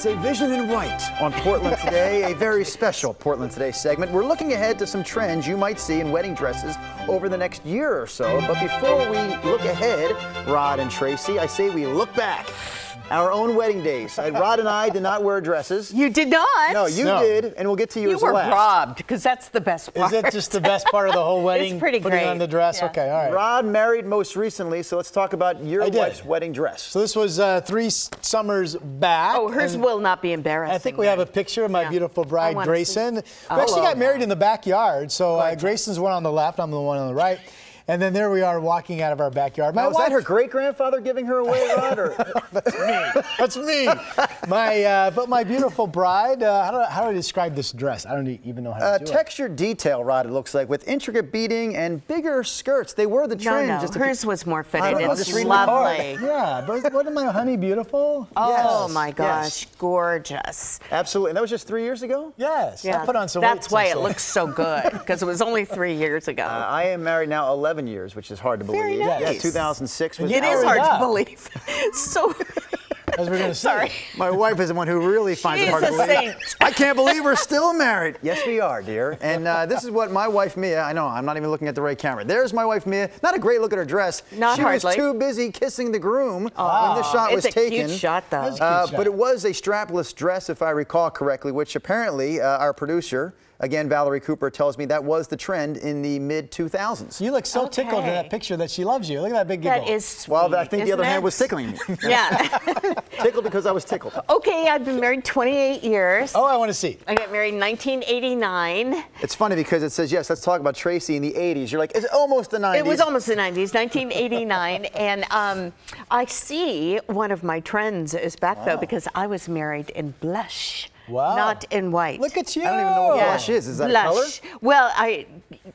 It's a Vision in White on Portland Today, a very special Portland Today segment. We're looking ahead to some trends you might see in wedding dresses over the next year or so. But before we look ahead, Rod and Tracy, I say we look back. Our own wedding days. Rod and I did not wear dresses. You did not. No, you No. did, and we'll get to You yours were last. robbed because that's the best part. Is it just the best part of the whole wedding? it's pretty putting great. on the dress. Yeah. Okay, all right. Rod married most recently, so let's talk about your I did. wife's wedding dress. So this was uh, three summers back. Oh, hers will not be embarrassing. I think we have a picture of my Yeah. beautiful bride, Grayson. see. We actually Oh. got married in the backyard. So uh, Grayson's one on the left, I'm the one on the right. And then there we are walking out of our backyard. My Now, was that her great grandfather giving her away, Rod? Or? That's me. My, uh, but my beautiful bride. Uh, how, do, how do I describe this dress? I don't even know how to Uh, do it. textured detail, Rod, it looks like, with intricate beading and bigger skirts. They were the trend. no, just a hers few- was more fitted. It's just reading the card. lovely. Yeah, but wasn't my honey beautiful? Oh Yes, my yes. gosh, gorgeous. Absolutely. And that was just three years ago? Yes. I put on some That's why it looks so good because it was only three years ago. Uh, I am married now 11 years, which is hard to believe. Very Yeah, 2006 was it Yeah, is our- hard yeah. to believe. so As we're gonna see. sorry. My wife is the one who really finds She it hard is to a believe. saint. I can't believe we're still married. Yes, we are, dear. And uh, this is what my wife Mia. I know I'm not even looking at the right camera. There's my wife Mia. Not a great look at her dress. Not she hardly. was too busy kissing the groom when the shot it's was a taken. cute shot though. That's cute. Uh, shot. but it was a strapless dress, if I recall correctly, which apparently uh, our producer, again Valerie Cooper, tells me that was the trend in the mid 2000s. You look so tickled in that picture that she loves you. Look at that big giggle. That is sweet. Well, I think the other isn't hand was tickling me. Yeah. tickled because I was tickled. okay, I've been married 28 years. Oh, I want to see. I got married in 1989. It's funny because it says, yes, let's talk about Tracy in the 80s. You're like, it's almost the 90s. It was almost the 90s, 1989. and um, I see one of my trends is back though because I was married in blush, Wow. not in white. Look at you. I don't even know what Yeah. blush is. Is that a Blush. Well, I,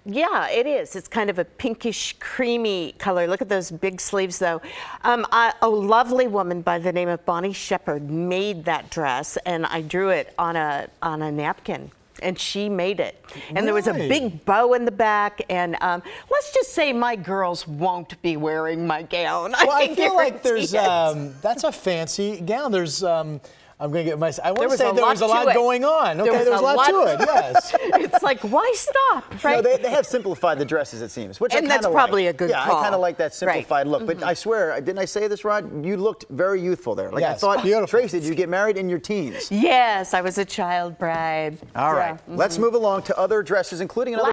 yeah, it is. It's kind of a pinkish, creamy color. Look at those big sleeves, though. Um, I, a lovely woman by the name of Bonnie Shepard made that dress, and I drew it on a on a napkin. And she made it. And there was a big bow in the back. And um, let's just say my girls won't be wearing my gown. Well, I can feel like there's um, that's a fancy gown. There's um, I'm gonna get my. I want to say there was a lot going on. Okay, There was a lot, to to it. Yes. it's like, why stop? Right? No, they, they have simplified the dresses, it seems. Which I And that's probably like. a good yeah, call. I kind of like that Right. simplified look. But mm-hmm. I swear, didn't I say this, Rod? You looked very youthful there. Like I Yes, thought, beautiful. Tracy, did you get married in your teens? Yes, I was a child bride. All Yeah. right, let's mm-hmm. move along to other dresses, including another.